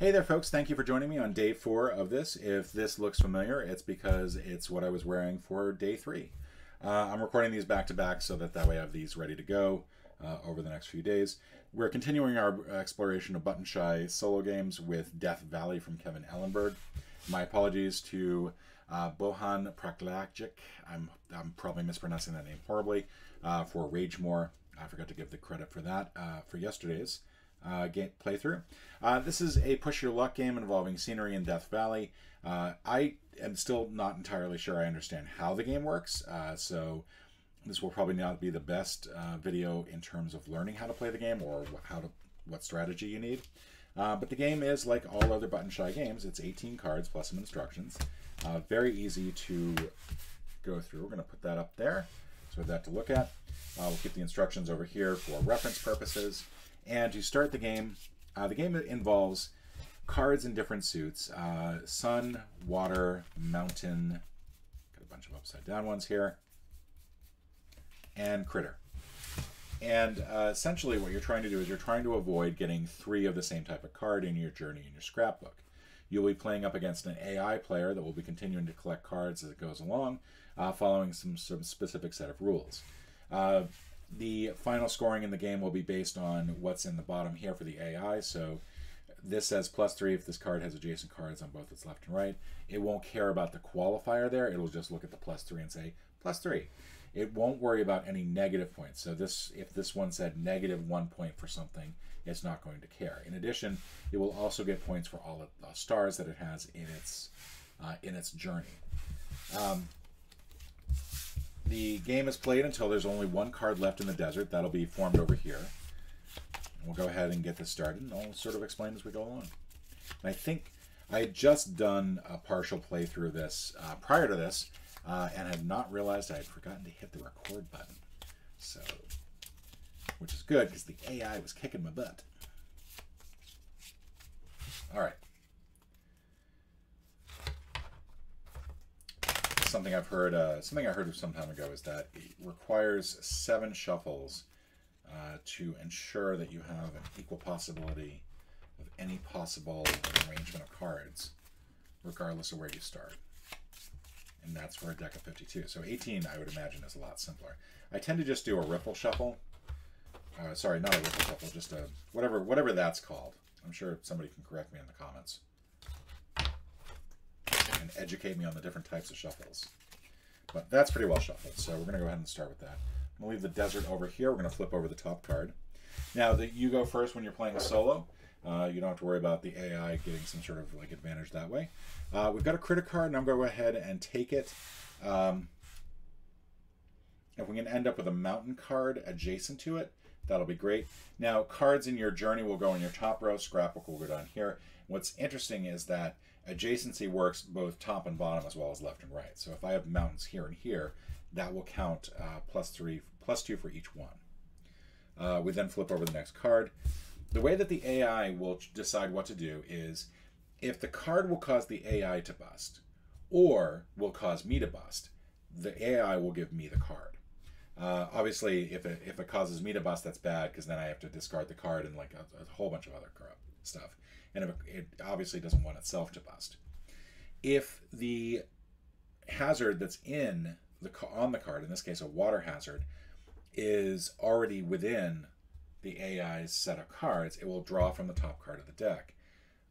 Hey there, folks. Thank you for joining me on day four of this. If this looks familiar, it's because it's what I was wearing for day three. Uh, I'm recording these back to back so that that way I have these ready to go uh, over the next few days. We're continuing our exploration of Button Shy solo games with Death Valley from Kevin Ellenberg. My apologies to uh, Bohan Praklajic. I'm, I'm probably mispronouncing that name horribly uh, for Ragemore. I forgot to give the credit for that uh, for yesterday's uh, game playthrough. Uh, this is a push your luck game involving scenery in Death Valley. Uh, I am still not entirely sure I understand how the game works, uh, so this will probably not be the best uh, video in terms of learning how to play the game or how to what strategy you need. Uh, but the game is like all other button shy games. It's 18 cards plus some instructions. very easy to go through. We're going to put that up there so that to look at. we'll keep the instructions over here for reference purposes. And you start the game, uh, the game involves cards in different suits. Uh, sun, water, mountain, got a bunch of upside down ones here, and critter. And uh, essentially what you're trying to do is you're trying to avoid getting three of the same type of card in your journey in your scrapbook. You'll be playing up against an AI player that will be continuing to collect cards as it goes along, uh, following some, some specific set of rules. Uh, the final scoring in the game will be based on what's in the bottom here for the AI. So this says plus three if this card has adjacent cards on both its left and right. It won't care about the qualifier there. It'll just look at the plus three and say plus three. It won't worry about any negative points. So this, if this one said negative one point for something, it's not going to care. In addition, it will also get points for all of the stars that it has in its uh, in its journey. Um, the game is played until there's only one card left in the desert. That'll be formed over here. And we'll go ahead and get this started, and I'll sort of explain as we go along. And I think I had just done a partial playthrough of this uh, prior to this, uh, and had not realized I had forgotten to hit the record button. So, which is good because the AI was kicking my butt. All right. Something I've heard. Uh, something I heard some time ago is that it requires seven shuffles uh, to ensure that you have an equal possibility of any possible arrangement of cards, regardless of where you start. And that's for a deck of 52. So 18, I would imagine, is a lot simpler. I tend to just do a ripple shuffle. Uh, sorry, not a ripple shuffle, just a whatever whatever that's called. I'm sure somebody can correct me in the comments and educate me on the different types of shuffles. But that's pretty well shuffled, so we're going to go ahead and start with that. I'm going to leave the desert over here. We're going to flip over the top card. Now, that you go first when you're playing a solo. Uh, you don't have to worry about the AI getting some sort of like advantage that way. Uh, we've got a critter card, and I'm going to go ahead and take it. Um, if we can end up with a mountain card adjacent to it, that'll be great. Now, cards in your journey will go in your top row. Scrapbook will go down here. What's interesting is that adjacency works both top and bottom as well as left and right. So if I have mountains here and here, that will count uh, plus three, plus two for each one. Uh, we then flip over the next card. The way that the AI will decide what to do is if the card will cause the AI to bust or will cause me to bust, the AI will give me the card. Uh, obviously, if it, if it causes me to bust, that's bad because then I have to discard the card and like a, a whole bunch of other stuff and it obviously doesn't want itself to bust. If the hazard that's in the on the card, in this case a water hazard, is already within the AI's set of cards, it will draw from the top card of the deck.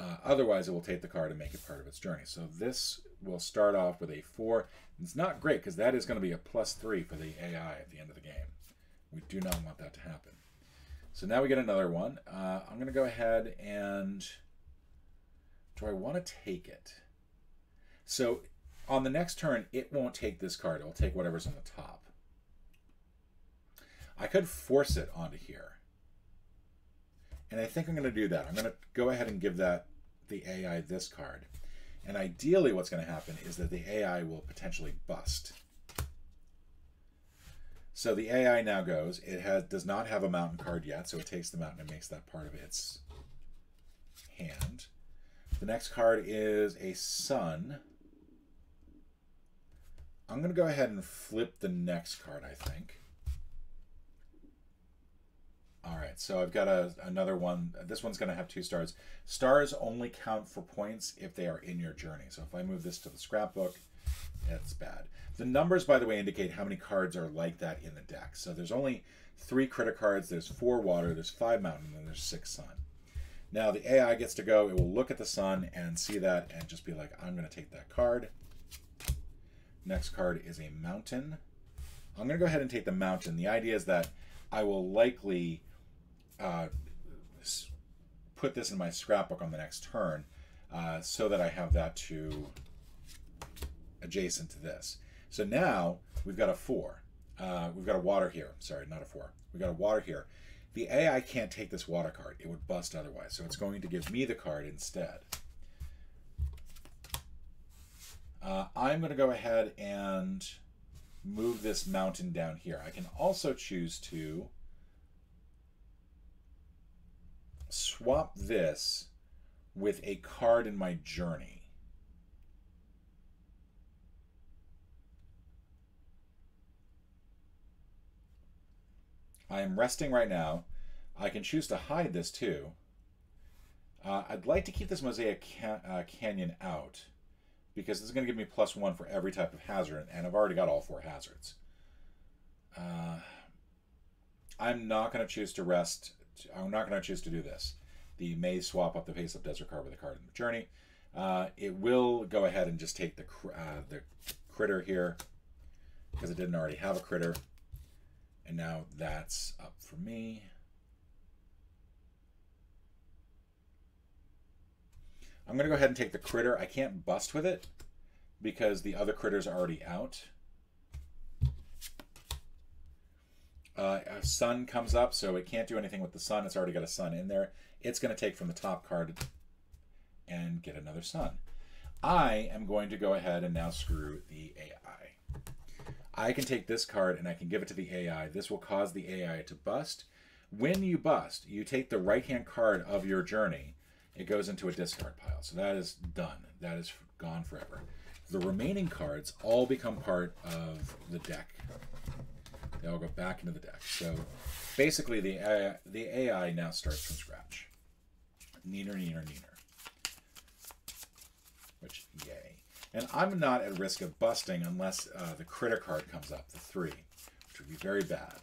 Uh, otherwise, it will take the card and make it part of its journey. So this will start off with a 4. It's not great because that is going to be a plus 3 for the AI at the end of the game. We do not want that to happen. So now we get another one. Uh, I'm going to go ahead and do I want to take it? So on the next turn, it won't take this card. It will take whatever's on the top. I could force it onto here. And I think I'm going to do that. I'm going to go ahead and give that the AI this card. And ideally what's going to happen is that the AI will potentially bust. So the AI now goes, it has does not have a mountain card yet, so it takes the mountain and makes that part of its hand. The next card is a sun. I'm going to go ahead and flip the next card, I think. All right, so I've got a, another one. This one's going to have two stars. Stars only count for points if they are in your journey. So if I move this to the scrapbook, it's bad. The numbers, by the way, indicate how many cards are like that in the deck. So there's only three critter cards, there's four water, there's five mountain, and there's six sun. Now the AI gets to go, it will look at the sun and see that and just be like, I'm going to take that card. Next card is a mountain. I'm going to go ahead and take the mountain. The idea is that I will likely uh, put this in my scrapbook on the next turn uh, so that I have that to adjacent to this. So now we've got a four. Uh, we've got a water here. Sorry, not a four. We've got a water here. The AI can't take this water card. It would bust otherwise. So it's going to give me the card instead. Uh, I'm going to go ahead and move this mountain down here. I can also choose to swap this with a card in my journey. I am resting right now. I can choose to hide this too. Uh, I'd like to keep this Mosaic ca uh, Canyon out because this is going to give me plus one for every type of hazard, and I've already got all four hazards. Uh, I'm not going to choose to rest. I'm not going to choose to do this. The may swap up the face of desert card with a card in the journey. Uh, it will go ahead and just take the uh, the critter here because it didn't already have a critter. And now that's up for me. I'm going to go ahead and take the critter. I can't bust with it because the other critter's are already out. Uh, a sun comes up, so it can't do anything with the sun. It's already got a sun in there. It's going to take from the top card and get another sun. I am going to go ahead and now screw the AI. I can take this card and I can give it to the AI. This will cause the AI to bust. When you bust, you take the right-hand card of your journey. It goes into a discard pile. So that is done. That is gone forever. The remaining cards all become part of the deck. They all go back into the deck. So basically the AI, the AI now starts from scratch. Neener, neener, neener. Which, yay. And I'm not at risk of busting unless uh, the critter card comes up, the three, which would be very bad.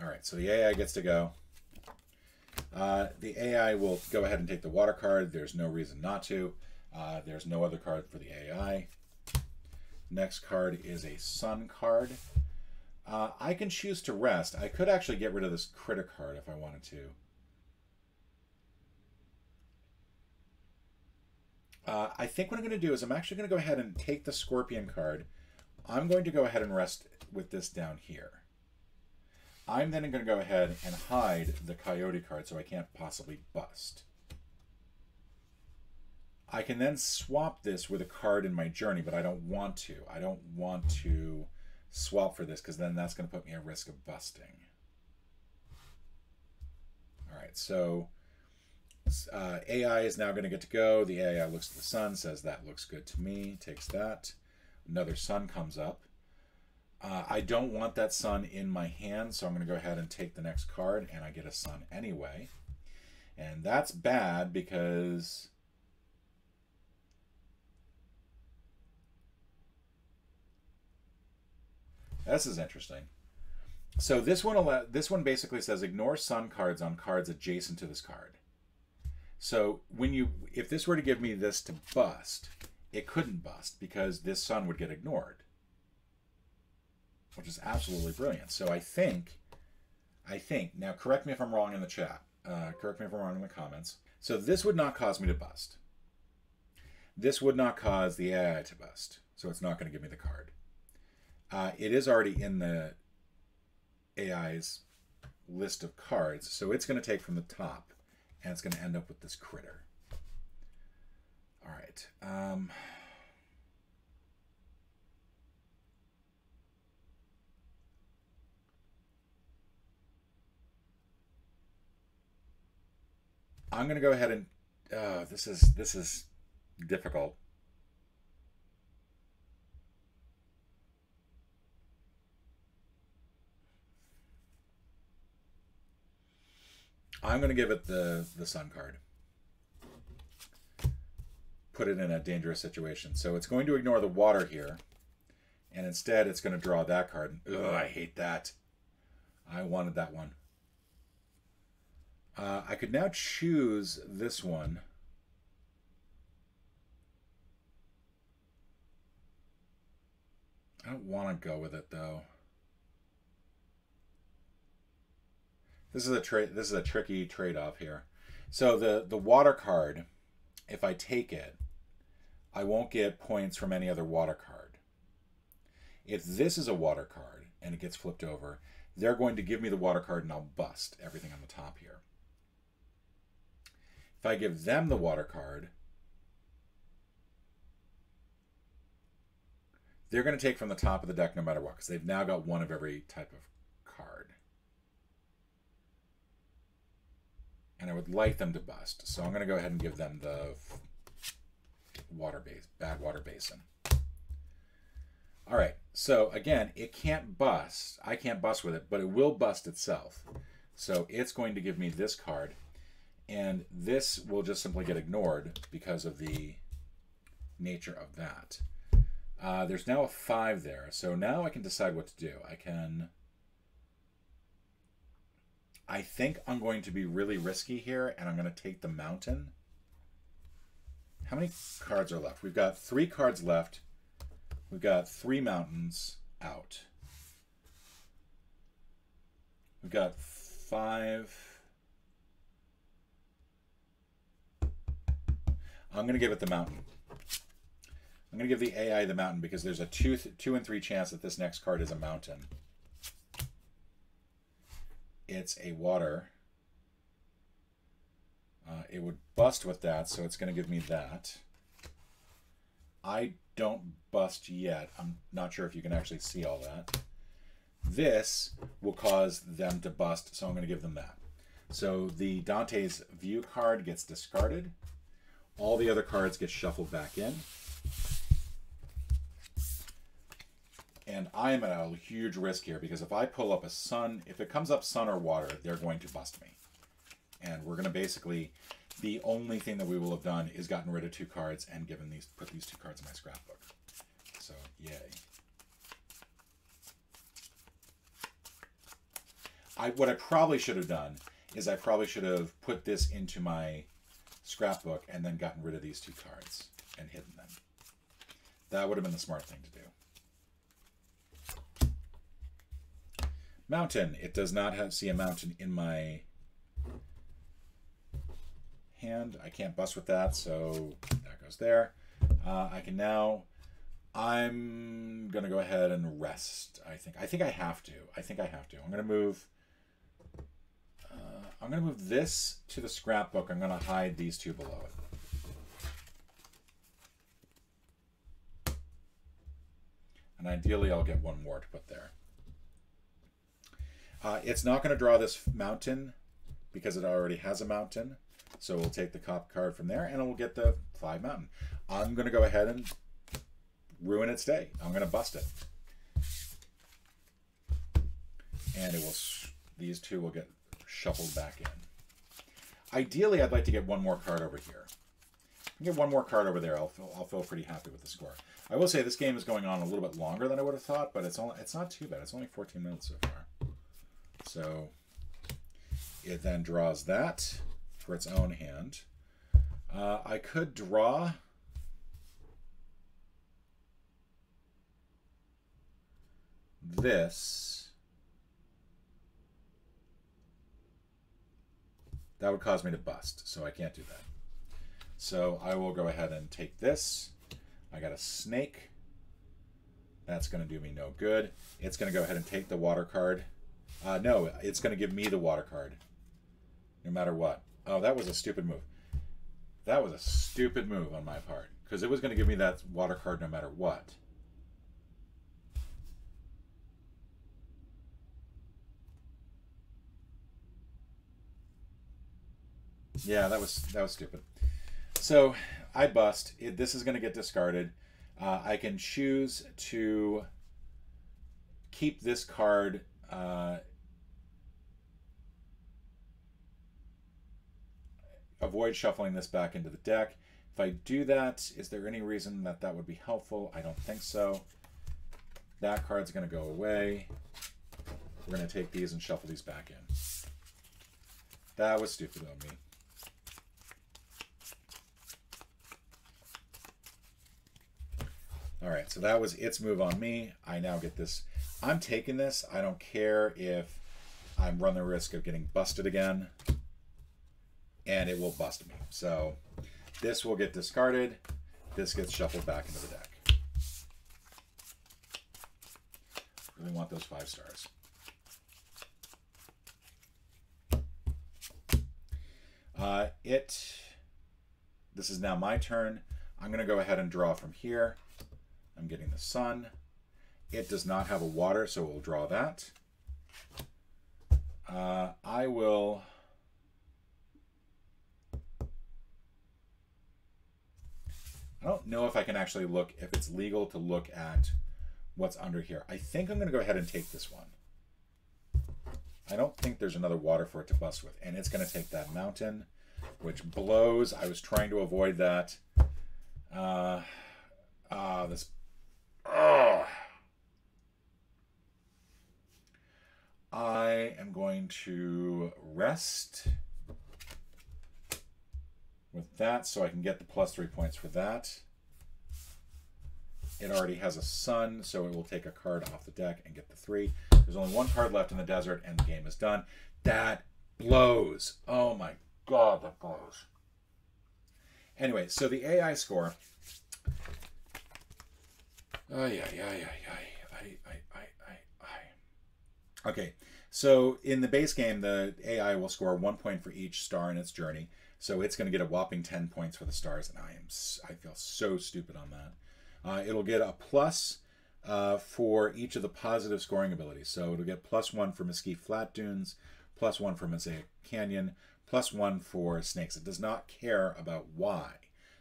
All right, so the AI gets to go. Uh, the AI will go ahead and take the water card. There's no reason not to. Uh, there's no other card for the AI. Next card is a sun card. Uh, I can choose to rest. I could actually get rid of this critter card if I wanted to. Uh, I think what I'm going to do is I'm actually going to go ahead and take the scorpion card. I'm going to go ahead and rest with this down here. I'm then going to go ahead and hide the coyote card so I can't possibly bust. I can then swap this with a card in my journey, but I don't want to. I don't want to swap for this because then that's going to put me at risk of busting. All right, so uh, AI is now going to get to go. The AI looks at the sun, says that looks good to me, takes that. Another sun comes up. Uh, I don't want that sun in my hand, so I'm going to go ahead and take the next card, and I get a sun anyway. And that's bad because... This is interesting. So this one, this one basically says ignore sun cards on cards adjacent to this card. So when you, if this were to give me this to bust, it couldn't bust because this sun would get ignored which is absolutely brilliant. So I think, I think, now correct me if I'm wrong in the chat. Uh, correct me if I'm wrong in the comments. So this would not cause me to bust. This would not cause the AI to bust. So it's not going to give me the card. Uh, it is already in the AI's list of cards. So it's going to take from the top and it's going to end up with this critter. All right. Um, I'm going to go ahead and uh, this is this is difficult. I'm going to give it the, the sun card. Put it in a dangerous situation. So it's going to ignore the water here. And instead, it's going to draw that card. Ugh, I hate that. I wanted that one. Uh, I could now choose this one. I don't want to go with it though. This is a. This is a tricky trade-off here. So the the water card, if I take it, I won't get points from any other water card. If this is a water card and it gets flipped over, they're going to give me the water card and I'll bust everything on the top here. If I give them the water card, they're going to take from the top of the deck no matter what, because they've now got one of every type of card. And I would like them to bust, so I'm going to go ahead and give them the water base, bad water basin. All right, so again, it can't bust. I can't bust with it, but it will bust itself. So it's going to give me this card, and this will just simply get ignored because of the nature of that. Uh, there's now a 5 there, so now I can decide what to do. I can... I think I'm going to be really risky here, and I'm going to take the mountain. How many cards are left? We've got three cards left. We've got three mountains out. We've got five... I'm going to give it the mountain. I'm going to give the AI the mountain because there's a two, two and three chance that this next card is a mountain. It's a water. Uh, it would bust with that, so it's going to give me that. I don't bust yet. I'm not sure if you can actually see all that. This will cause them to bust, so I'm going to give them that. So the Dante's View card gets discarded. All the other cards get shuffled back in. And I'm at a huge risk here because if I pull up a sun, if it comes up sun or water, they're going to bust me. And we're going to basically, the only thing that we will have done is gotten rid of two cards and given these, put these two cards in my scrapbook. So, yay. I, what I probably should have done is I probably should have put this into my scrapbook and then gotten rid of these two cards and hidden them. That would have been the smart thing to do. Mountain. It does not have see a mountain in my hand. I can't bust with that, so that goes there. Uh, I can now. I'm gonna go ahead and rest. I think. I think I have to. I think I have to. I'm gonna move. Uh, I'm gonna move this to the scrapbook. I'm gonna hide these two below it. And ideally, I'll get one more to put there. Uh, it's not going to draw this mountain because it already has a mountain. So we'll take the cop card from there and we'll get the five mountain. I'm going to go ahead and ruin its day. I'm going to bust it. And it will, these two will get shuffled back in. Ideally, I'd like to get one more card over here. get one more card over there. I'll feel, I'll feel pretty happy with the score. I will say this game is going on a little bit longer than I would have thought, but it's only it's not too bad. It's only 14 minutes so far. So it then draws that for its own hand. Uh, I could draw this. That would cause me to bust, so I can't do that. So I will go ahead and take this. I got a snake. That's going to do me no good. It's going to go ahead and take the water card. Uh, no, it's going to give me the water card. No matter what. Oh, that was a stupid move. That was a stupid move on my part. Because it was going to give me that water card no matter what. Yeah, that was that was stupid. So I bust. It, this is going to get discarded. Uh, I can choose to keep this card uh, avoid shuffling this back into the deck. If I do that, is there any reason that that would be helpful? I don't think so. That card's going to go away. We're going to take these and shuffle these back in. That was stupid of me. All right, so that was its move on me. I now get this. I'm taking this. I don't care if I run the risk of getting busted again. And it will bust me. So this will get discarded. This gets shuffled back into the deck. Really want those five stars. Uh, it, this is now my turn. I'm going to go ahead and draw from here. I'm getting the sun. It does not have a water, so we'll draw that. Uh, I will... I don't know if I can actually look, if it's legal to look at what's under here. I think I'm going to go ahead and take this one. I don't think there's another water for it to bust with. And it's going to take that mountain, which blows. I was trying to avoid that. Uh, uh, this Oh. I am going to rest with that so I can get the plus three points for that. It already has a sun, so it will take a card off the deck and get the three. There's only one card left in the desert, and the game is done. That blows. Oh my god, that blows. Anyway, so the AI score Ay, ay, ay, ay, ay, ay, ay, ay, ay. Okay, so in the base game, the AI will score one point for each star in its journey. So it's going to get a whopping 10 points for the stars, and I am I feel so stupid on that. Uh, it'll get a plus uh, for each of the positive scoring abilities. So it'll get plus one for Mesquite Flat Dunes, plus one for Mosaic Canyon, plus one for Snakes. It does not care about why,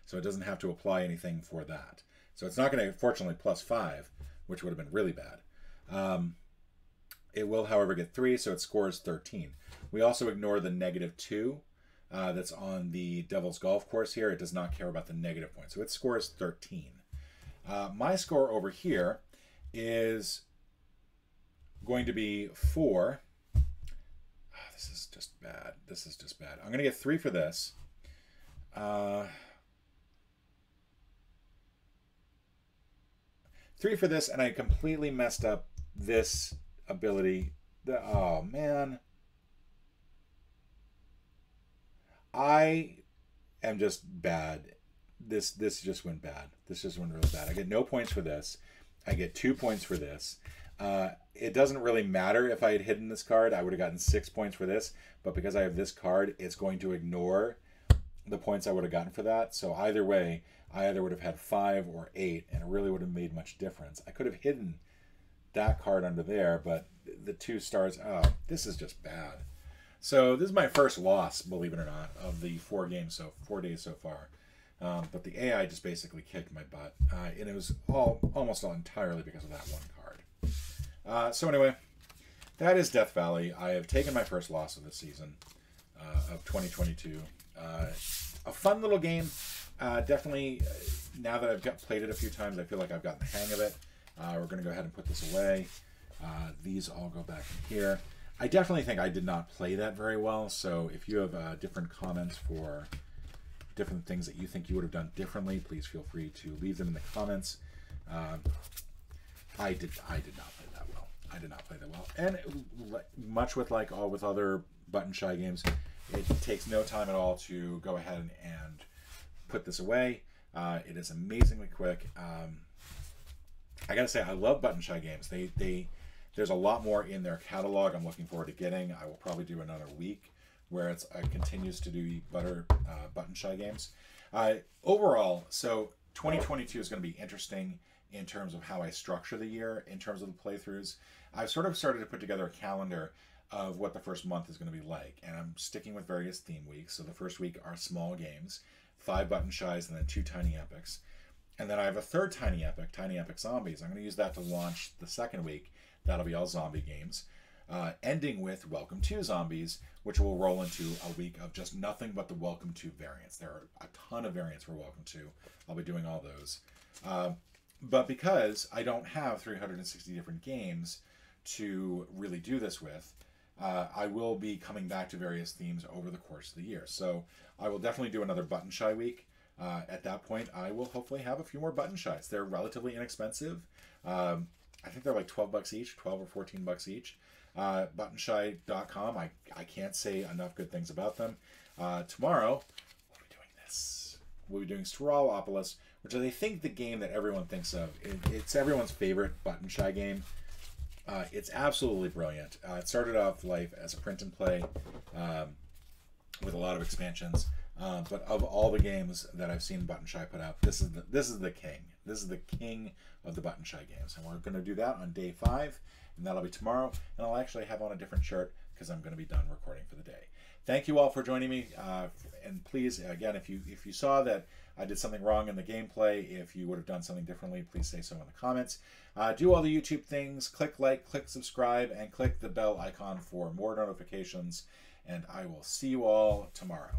so it doesn't have to apply anything for that. So it's not going to, fortunately, plus five, which would have been really bad. Um, it will, however, get three, so it scores 13. We also ignore the negative two uh, that's on the Devil's Golf Course here. It does not care about the negative point, so it scores 13. Uh, my score over here is going to be four. Oh, this is just bad. This is just bad. I'm going to get three for this. Uh, Three for this, and I completely messed up this ability. The, oh, man. I am just bad. This this just went bad. This just went really bad. I get no points for this. I get two points for this. Uh, it doesn't really matter if I had hidden this card. I would have gotten six points for this. But because I have this card, it's going to ignore the points I would have gotten for that. So either way, I either would have had five or eight, and it really would have made much difference. I could have hidden that card under there, but the two stars, oh, this is just bad. So this is my first loss, believe it or not, of the four games so four days so far. Um, but the AI just basically kicked my butt, uh, and it was all almost all entirely because of that one card. Uh, so anyway, that is Death Valley. I have taken my first loss of the season uh, of 2022. Uh, a fun little game. Uh, definitely, uh, now that I've got played it a few times, I feel like I've gotten the hang of it. Uh, we're going to go ahead and put this away. Uh, these all go back in here. I definitely think I did not play that very well, so if you have uh, different comments for different things that you think you would have done differently, please feel free to leave them in the comments. Um, I did I did not play that well. I did not play that well, and much with like all with other button shy games, it takes no time at all to go ahead and, and put this away. Uh, it is amazingly quick. Um, I gotta say, I love Button Shy games. They they there's a lot more in their catalog. I'm looking forward to getting. I will probably do another week where it's uh, continues to do butter uh, Button Shy games. Uh, overall, so 2022 is going to be interesting in terms of how I structure the year, in terms of the playthroughs. I've sort of started to put together a calendar of what the first month is going to be like, and I'm sticking with various theme weeks. So the first week are small games five button shies, and then two tiny epics. And then I have a third tiny epic, Tiny Epic Zombies. I'm going to use that to launch the second week. That'll be all zombie games. uh, ending with Welcome to Zombies, which will roll into a week of just nothing but the Welcome to variants. There are a ton of variants for Welcome to. I'll be doing all those. Uh, but because I don't have 360 different games to really do this with, uh, I will be coming back to various themes over the course of the year. So I will definitely do another Button Shy week. Uh, at that point, I will hopefully have a few more Button Shies. They're relatively inexpensive. Um, I think they're like 12 bucks each, 12 or 14 bucks each. Uh, buttonshy.com. I, I can't say enough good things about them. Uh, tomorrow, we'll be doing this. We'll be doing Sprawlopolis, which is, I think, the game that everyone thinks of. It, it's everyone's favorite button shy game. Uh, it's absolutely brilliant. Uh, it started off life as a print and play um, with a lot of expansions. Uh, but of all the games that I've seen Button Shy put out, this is the this is the king. This is the king of the Button Shy games, and we're going to do that on day five, and that'll be tomorrow. And I'll actually have on a different shirt because I'm going to be done recording for the day. Thank you all for joining me, uh, and please, again, if you if you saw that I did something wrong in the gameplay, if you would have done something differently, please say so in the comments. Uh, do all the YouTube things, click like, click subscribe, and click the bell icon for more notifications. And I will see you all tomorrow.